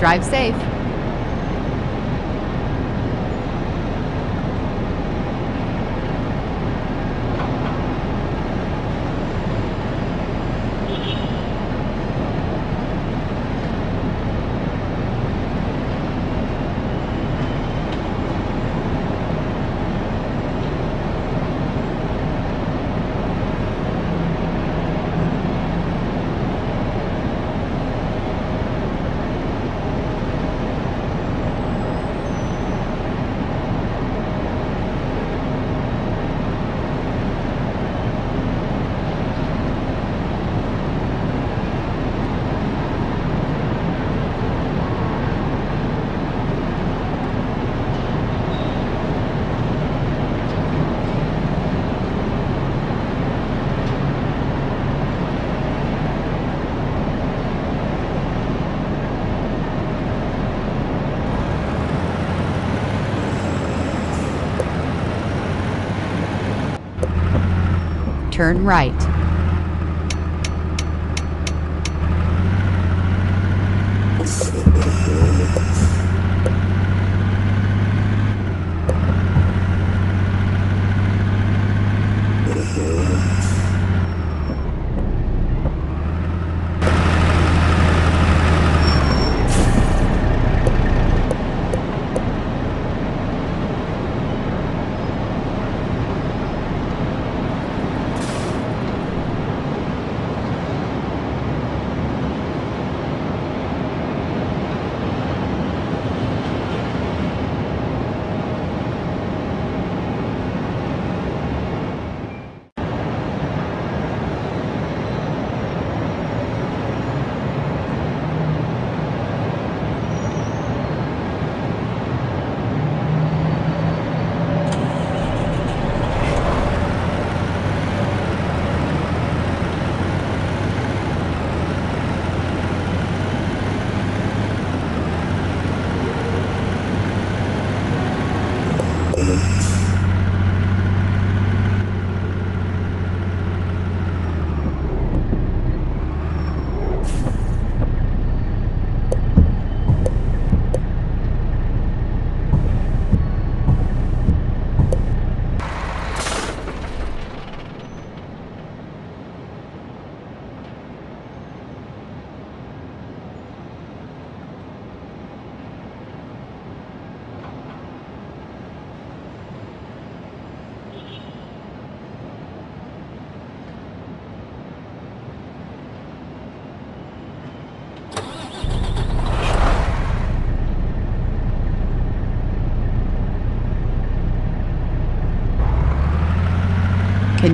Drive safe. Turn right. woman.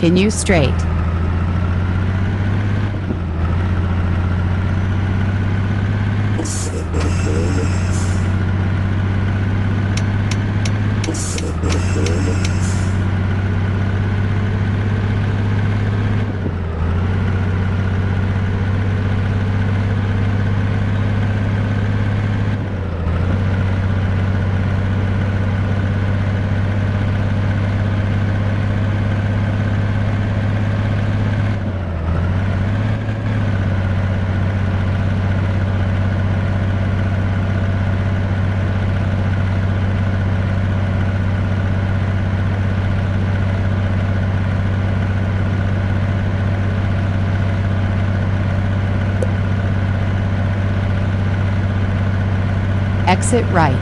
Continue straight. Exit right.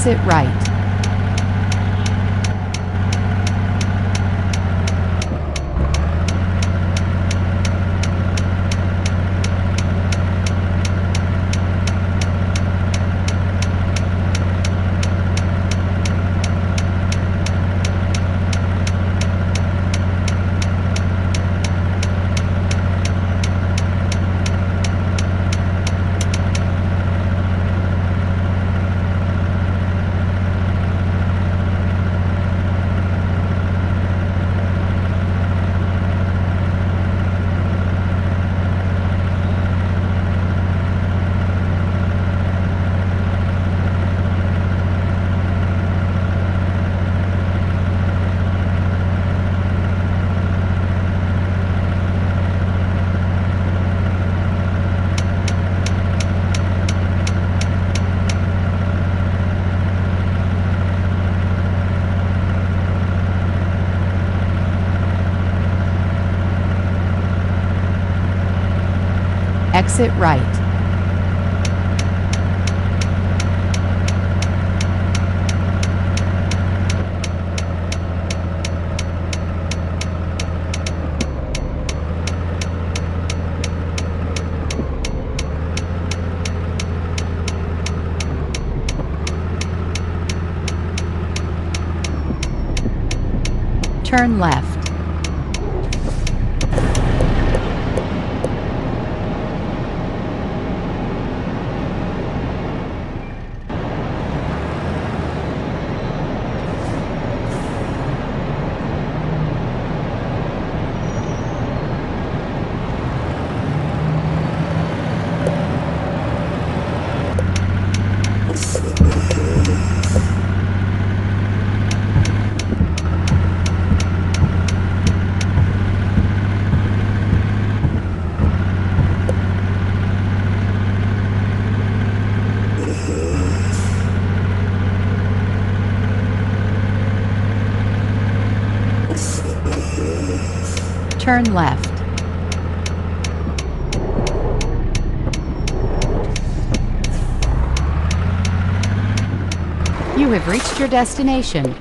Exit right. Exit right. Turn left. Turn left. You have reached your destination.